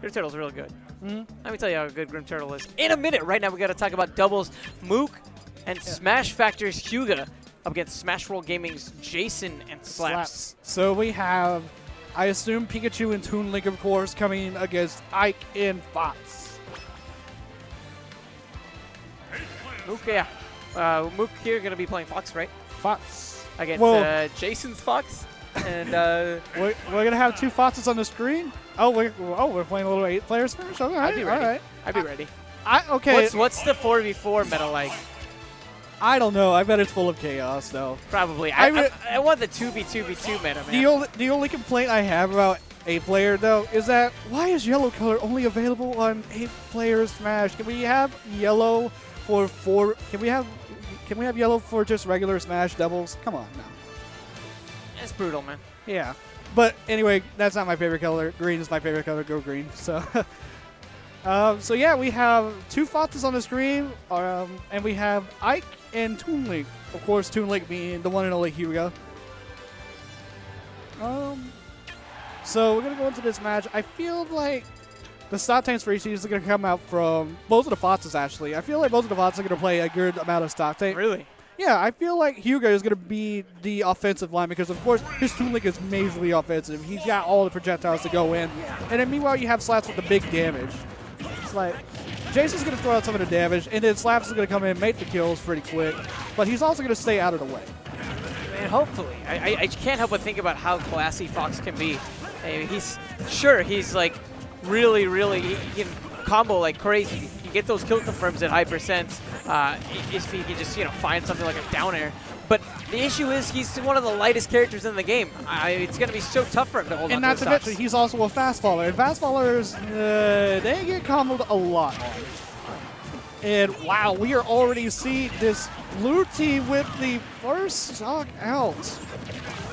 Grim Turtle's real good. Mhm. Let me tell you how good Grim Turtle is. In a minute, right now, we got to talk about doubles. Mook and Smash Factor's Hyuga up against Smash World Gaming's JaySon and Slaps. So we have, I assume, Pikachu and Toon Link, of course, coming against Ike and Fox. Mook, yeah. Uh, Mook here going to be playing Fox, right? Fox. Against Well- uh, JaySon's Fox. And uh, We're, we're gonna have two Foxes on the screen. Oh, we're oh we're playing a little eight player smash. Right, I'd be ready. all right. I'd be ready. I okay. What's what's the 4v4 meta like? I don't know. I bet it's full of chaos though. Probably. I, I I, I want the 2v2v2 meta, man. The only the only complaint I have about eight player though is that why is yellow color only available on eight player Smash? Can we have yellow for four? Can we have can we have yellow for just regular Smash doubles? Come on now. It's brutal, man. Yeah. But anyway, that's not my favorite color. Green is my favorite color. Go green. So, um, so yeah, we have two Foxes on the screen, um, and we have Ike and Toon Link. Of course, Toon Link being the one and only Hyuga. Um, so we're gonna go into this match. I feel like the stock tanks for each is gonna come out from both of the Foxes. Actually, I feel like both of the Foxes are gonna play a good amount of stock tank. Really? Yeah, I feel like Hyuga is going to be the offensive line because, of course, his Toon Link is majorly offensive. He's got all the projectiles to go in. And then, meanwhile, you have Slaps with the big damage. It's like JaySon's going to throw out some of the damage, and then Slaps is going to come in and make the kills pretty quick. But he's also going to stay out of the way. And hopefully. I, I, I can't help but think about how classy Fox can be. I mean, he's sure he's like really, really he can combo like crazy. You get those kill confirms at high percents uh, if he can just you know find something like a down air. But the issue is he's one of the lightest characters in the game. I, it's going to be so tough for him to hold And on not to to those mention, stocks. he's also a fast faller. And fast fallers, uh, they get comboed a lot. And wow, we are already seeing this blue team with the first stock out.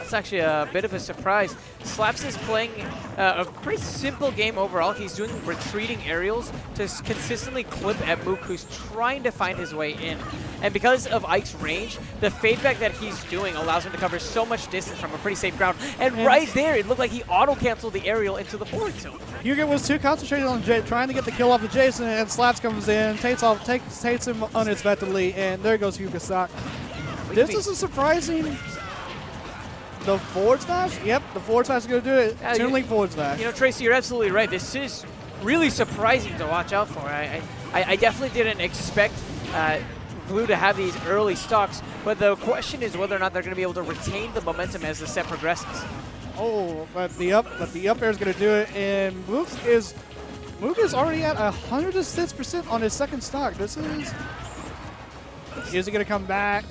That's actually a bit of a surprise. Slaps is playing uh, a pretty simple game overall. He's doing retreating aerials to consistently clip at Mook, who's trying to find his way in. And because of Ike's range, the fade back that he's doing allows him to cover so much distance from a pretty safe ground. And And- right there, it looked like he auto-canceled the aerial into the forward zone. Hyuga was too concentrated on J- trying to get the kill off of JaySon, and Slaps comes in, takes off, takes, takes him unexpectedly, and there goes Hyuga stock. This is a surprising. The forward smash? Yep, the forward smash is going to do it. Yeah, Toon Link forward smash. You know, Tracy, you're absolutely right. This is really surprising to watch out for. I, I, I definitely didn't expect uh, Blue to have these early stocks, but the question is whether or not they're going to be able to retain the momentum as the set progresses. Oh, but the up, but the up air is going to do it, and Mook is, Mook is already at 106% on his second stock. This is, is he going to come back?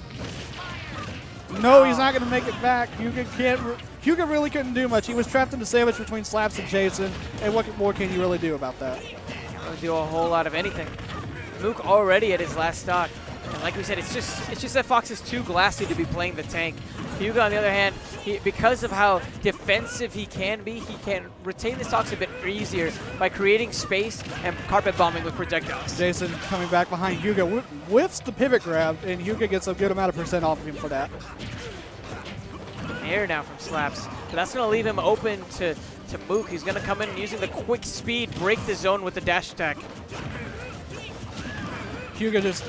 No, he's not going to make it back. Hyuga can't. Hyuga really couldn't do much. He was trapped in the sandwich between Slaps and JaySon, and what more can you really do about that? Do a whole lot of anything. Mook already at his last stock. And like we said, it's just it's just that Fox is too glassy to be playing the tank. Hyuga, on the other hand, he, because of how defensive he can be, he can retain the stocks a bit easier by creating space and carpet bombing with projectiles. JaySon coming back behind Hyuga whiffs the pivot grab, and Hyuga gets a good amount of percent off of him for that. Air now from Slaps. But that's going to leave him open to, to Mook. He's going to come in using the quick speed, break the zone with the dash attack. Hyuga just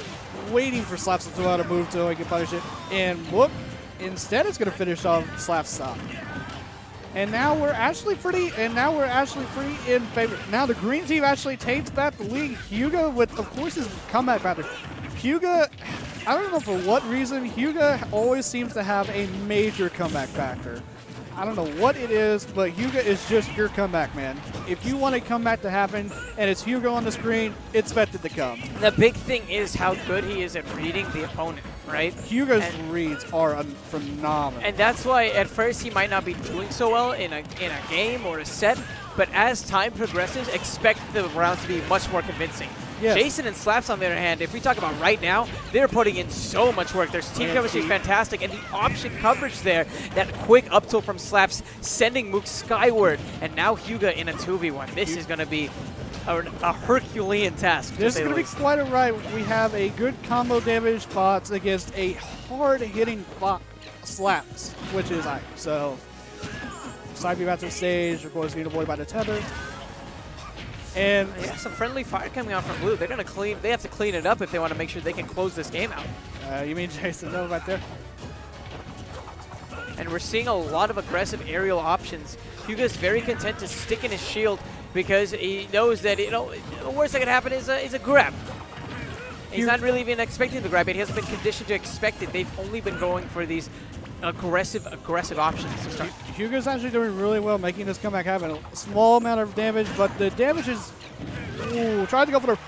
waiting for Slaps to throw out a move so he can punish it. And whoop, instead it's going to finish off Slap's stop. And now we're actually pretty, and now we're actually pretty in favor. Now the green team actually takes back the lead. Hyuga with, of course, his comeback factor. Hyuga, I don't know for what reason, Hyuga always seems to have a major comeback factor. I don't know what it is, but Hyuga is just your comeback man. If you want a comeback to happen and it's Hyuga on the screen, expect it to come. The big thing is how good he is at reading the opponent, right? Hyuga's And- reads are phenomenal. And that's why at first he might not be doing so well in a, in a game or a set, but as time progresses, expect the rounds to be much more convincing. Yes. JaySon and Slaps, on the other hand, if we talk about right now, they're putting in so much work. Their team chemistry is fantastic, and the option coverage there, that quick up tilt from Slaps, sending Mook skyward, and now Hyuga in a 2v1. This is going to be a, a Herculean task. this is going to be quite a ride. We have a good combo damage bots against a hard-hitting bot slaps, which is Ike. So, side view out to the stage, of course, being avoided by the tether. And Yeah, some friendly fire coming out from blue. They're gonna clean. They have to clean it up if they want to make sure they can close this game out. uh, you mean JaySon No right there? And we're seeing a lot of aggressive aerial options. Hyuga's very content to stick in his shield because he knows that you know the worst that could happen is a is a grab. He's not really even expecting the grab. It he hasn't been conditioned to expect it. They've only been going for these aggressive, aggressive options to start. Hyuga's actually doing really well making this comeback happen. A small amount of damage, but the damage is. Ooh, tried to go for the.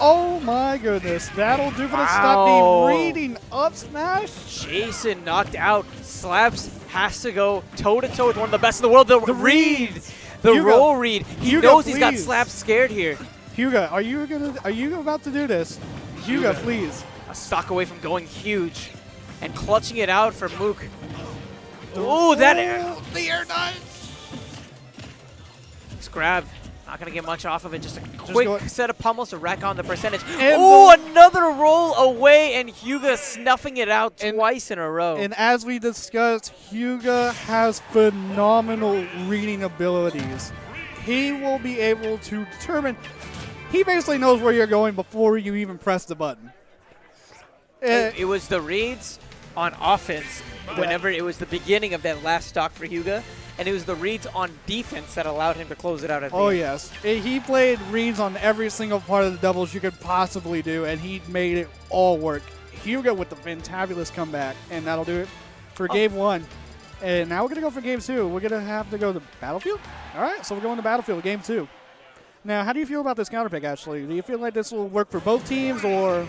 Oh my goodness. That'll do for the stop Wow. the reading up smash. JaySon knocked out. Slaps has to go toe to toe with one of the best in the world. The, The read, the Hyuga. roll read. He Hyuga, knows he's got please. Slaps scared here. Hyuga, are you gonna are you about to do this? Hyuga, Hyuga. please. A stock away from going huge, and clutching it out for Mook. Ooh, that air, the air dodge. Nice grab. Not gonna get much off of it. Just a quick go- set of pummels to rack on the percentage. And Ooh, the- another roll away, and Hyuga snuffing it out And- twice in a row. And as we discussed, Hyuga has phenomenal reading abilities. He will be able to determine. He basically knows where you're going before you even press the button. Eh, it, it was the reads on offense whenever it was the beginning of that last stock for Hyuga, and it was the reads on defense that allowed him to close it out at the oh end. yes, he played reads on every single part of the doubles you could possibly do, and he made it all work. Hyuga with the fantabulous comeback, and that'll do it for Oh. game one. And now we're gonna go for game two. We're gonna have to go to battlefield. All right, so we're going to battlefield, game two. Now, how do you feel about this counter pick? Actually, do you feel like this will work for both teams, or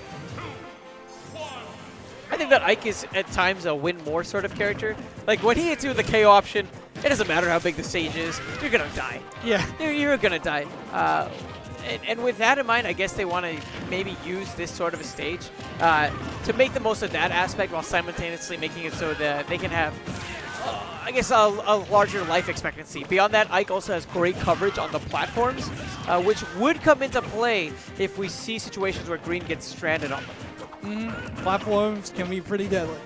I think that Ike is at times a win more sort of character. Like when he hits you with the KO option, it doesn't matter how big the stage is, you're gonna die. yeah? You're, you're gonna die. Uh, and, and with that in mind, I guess they want to maybe use this sort of a stage uh, to make the most of that aspect while simultaneously making it so that they can have, uh, I guess, a, a larger life expectancy. Beyond that, Ike also has great coverage on the platforms, uh, which would come into play if we see situations where Green gets stranded on them. Mm-hmm. Platforms can be pretty deadly.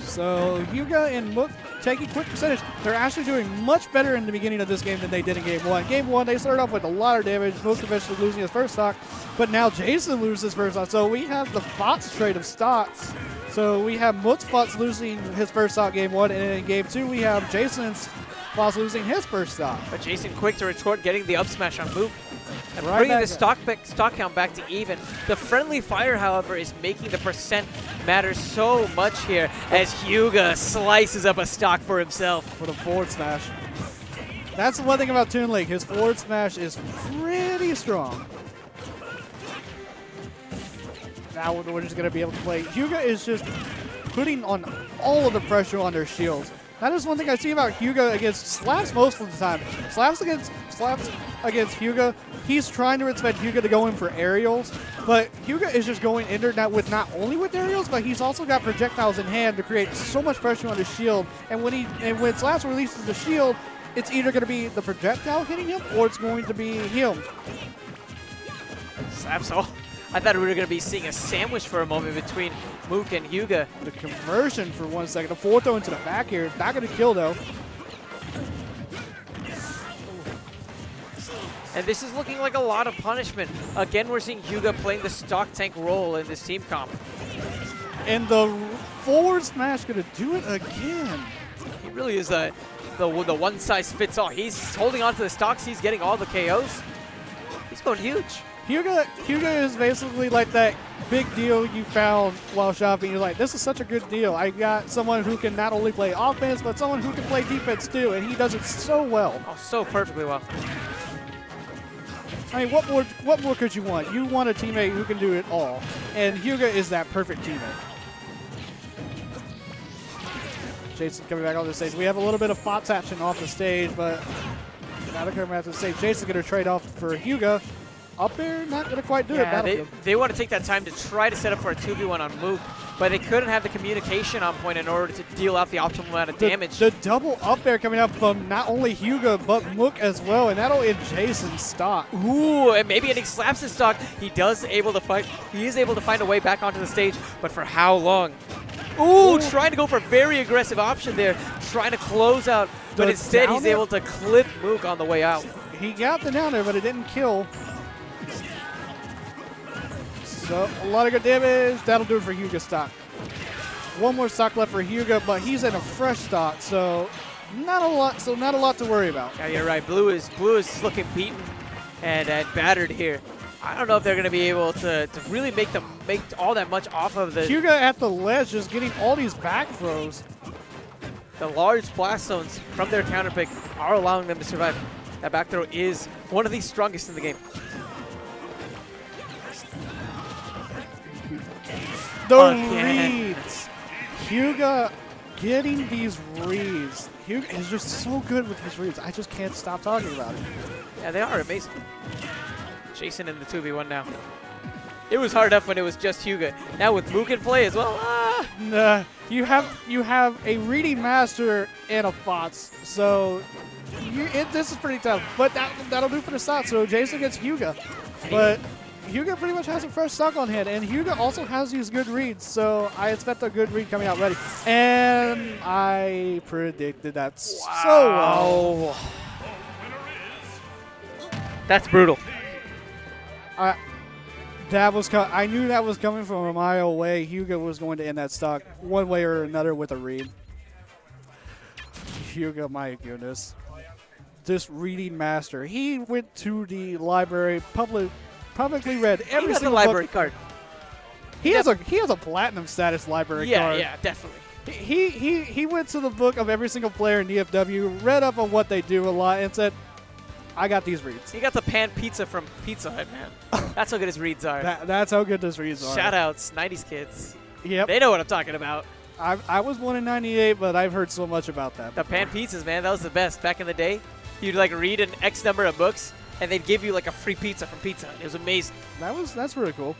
So Hyuga and Mook taking quick percentage. They're actually doing much better in the beginning of this game than they did in game one. Game one, they started off with a lot of damage. Mook eventually losing his first stock, but now JaySon loses his first stock. So we have the Fox trade of stocks. So we have Mook's Fox losing his first stock game one, and in game two we have JaySon's Fox losing his first stock. But JaySon quick to retort, getting the up smash on Mook. And Right bringing the stock, back, stock count back to even. The friendly fire, however, is making the percent matter so much here as Hyuga slices up a stock for himself. for the forward smash. That's the one thing about Toon Link. His forward smash is pretty strong. Now we're just going to be able to play. Hyuga is just putting on all of the pressure on their shields. That is one thing I see about Hyuga against Slaps most of the time. Slaps against Slaps against Hyuga, he's trying to expect Hyuga to go in for aerials, but Hyuga is just going in there not with not only with aerials, but he's also got projectiles in hand to create so much pressure on his shield. And when he and when Slaps releases the shield, it's either going to be the projectile hitting him or it's going to be him. Slaps all. I thought we were going to be seeing a sandwich for a moment between Mook and Hyuga. The conversion for one second. The forward throw into the back here. Not going to kill though. And this is looking like a lot of punishment. Again, we're seeing Hyuga playing the stock tank role in this team comp. And the forward smash going to do it again. He really is a, the, the one size fits all. He's holding on to the stocks. He's getting all the KOs. He's going huge. Hyuga, Hyuga is basically like that big deal you found while shopping. You're like, this is such a good deal. I got someone who can not only play offense, but someone who can play defense too, and he does it so well. Oh, so perfectly well. I mean, what more? What more could you want? You want a teammate who can do it all, and Hyuga is that perfect teammate. JaySon coming back on the stage. We have a little bit of Fox action off the stage, but now they're coming back to the stage. JaySon's going to trade off for Hyuga. Up there, not going to quite do it. Yeah, they, Battlefield. they want to take that time to try to set up for a 2v1 on Mook, but they couldn't have the communication on point in order to deal out the optimal amount of The- damage. The, double up there coming up from not only Hyuga, but Mook as well, and that'll end JaySon's stock. Ooh, and maybe Eddie slaps his stock. He does able to fight. He is able to find a way back onto the stage, but for how long? Ooh, Ooh. trying to go for a very aggressive option there, trying to close out But the instead, he's able to clip Mook on the way out. He got the down there, but it didn't kill. So a lot of good damage. That'll do it for Hyuga stock. One more stock left for Hyuga, but he's in a fresh stock, so not a lot. So not a lot to worry about. Yeah, you're right. Blue is blue is looking beaten and, and battered here. I don't know if they're going to be able to, to really make them make all that much off of the Hyuga at the ledge, just getting all these back throws. the large blast zones from their counter pick are allowing them to survive. That back throw is one of the strongest in the game. The Again. reads. Hyuga getting these reads. Hyuga is just so good with his reads. I just can't stop talking about it. Yeah, they are amazing. JaySon in the 2v1 now. It was hard enough when it was just Hyuga. Now with Mook in play as well, ah, Nah, you have you have a reading master and a Fox, so you, it, this is pretty tough. But that that'll do for the start. So JaySon gets Hyuga, but Hyuga pretty much has a fresh stock on hand, and Hyuga also has these good reads. So I expect a good read coming out ready, and I predicted that so well. that's brutal. I, that was I knew that was coming from a mile away. Hyuga was going to end that stock one way or another with a read. Hyuga, my goodness, this reading master. He went to the library, public, publicly read every the single library book. card. He has a he has a platinum status library Yeah, card. yeah, yeah, definitely. He he he went to the book of every single player in DFW, read up on what they do a lot, and said, "I got these reads." He got the pan pizza from Pizza Hut, man. That's how good his reads are. That, that's how good these reads are. Shout outs, 90s kids. Yep. They know what I'm talking about. I, I was born in '98, but I've heard so much about that. The pan pizzas, man, that was the best. Back in the day, you'd like read an X number of books, and they'd give you like a free pizza from Pizza Hut. It was amazing. That was that's really cool.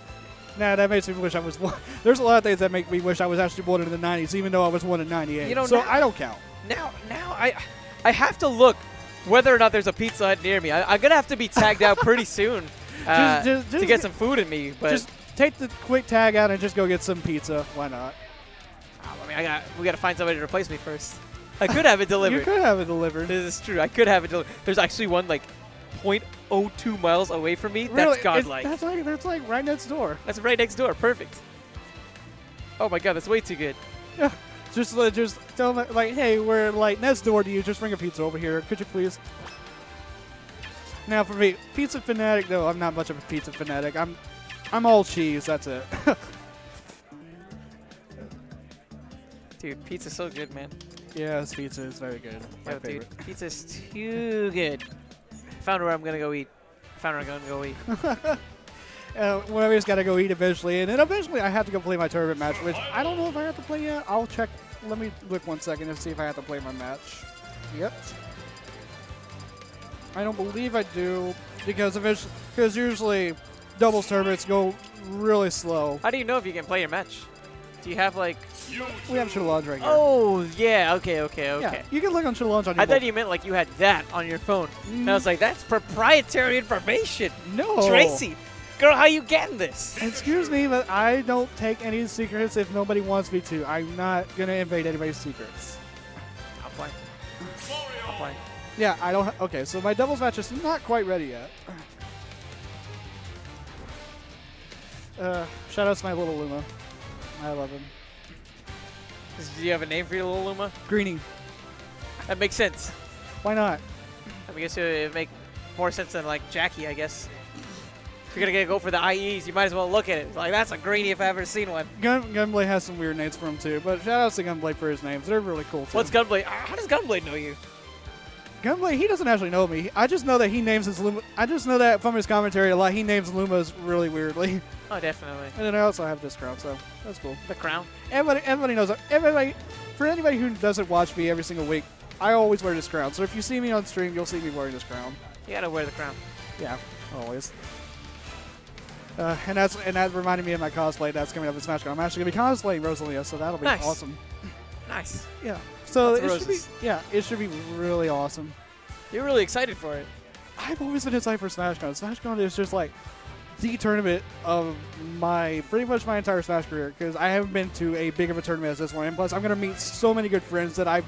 Nah, that makes me wish I was. born- There's a lot of things that make me wish I was actually born in the '90s, even though I was born in '98. You know, so now- I don't count. Now, now I, I have to look whether or not there's a Pizza Hut near me. I, I'm gonna have to be tagged out pretty soon uh, just- to just get get- some food in me. But Just take the quick tag out and just go get some pizza. Why not? Oh, I mean, I got we got to find somebody to replace me first. I could have it delivered. You could have it delivered. This is true. I could have it delivered. There's actually one like 0.02 miles away from me. Really, That's it's- godlike. That's like that's like right next door. That's right next door. Perfect. Oh my god, that's way too good. Yeah. Just uh, just tell them like, hey, we're like next door to you. Just bring a pizza over here, could you please? Now for me, pizza fanatic. though, I'm not much of a pizza fanatic. I'm I'm all cheese. That's it. Dude, pizza's so good, man. yeah, this pizza is very good. My favorite. dude, pizza's too good. Found where I'm gonna go eat. Found where I'm gonna go eat. Uh, well, I just gotta go eat eventually, and then eventually I have to go play my tournament match, which I don't know if I have to play yet. I'll check. Let me look one second and see if I have to play my match. Yep. I don't believe I do because eventually, because usually doubles tournaments go really slow. How do you know if you can play your match? Do you have like? We have Challonge right here. Oh yeah. Okay. Okay. Okay. yeah, you can look on Challonge on your I thought you meant like you had that on your phone. And I was like, that's proprietary information. No, Tracy, girl, how you getting this? Excuse me, but I don't take any secrets if nobody wants me to. I'm not gonna invade anybody's secrets. I'll play. I'll play. Yeah, I don't. Ha- okay, so my doubles match is not quite ready yet. Uh, shout out to my little Luma. I love him. Do you have a name for your little Luma? Greeny. That makes sense. Why not? I guess it would make more sense than like Jackie, I guess. If you're gonna go for the IEs, you might as well look at it. Like that's a greenie if I've ever seen one. Gun Gunblade has some weird names for him too, but shout out to Gunblade for his names. They're really cool too. What's Gunblade? Ah, How does Gunblade know you? Gunblade? He doesn't actually know me. I just know that he names his Luma. I just know that from his commentary a lot. He names Lumas really weirdly, Oh, definitely. and then I also have this crown, so that's cool. The crown. Everybody, everybody knows. Everybody, for anybody who doesn't watch me every single week, I always wear this crown. So if you see me on stream, you'll see me wearing this crown. You gotta wear the crown. Yeah, always. Uh, and that's and that reminded me of my cosplay that's coming up in Smash. Con. I'm actually gonna be cosplaying Rosalina, so that'll be Nice. awesome. Nice. Yeah. So Lots it should be yeah, it should be really awesome. You're really excited for it. I've always been excited for SmashCon. SmashCon is just like the tournament of my pretty much my entire Smash career because I haven't been to a big of a tournament as this one. And plus, I'm gonna meet so many good friends that I've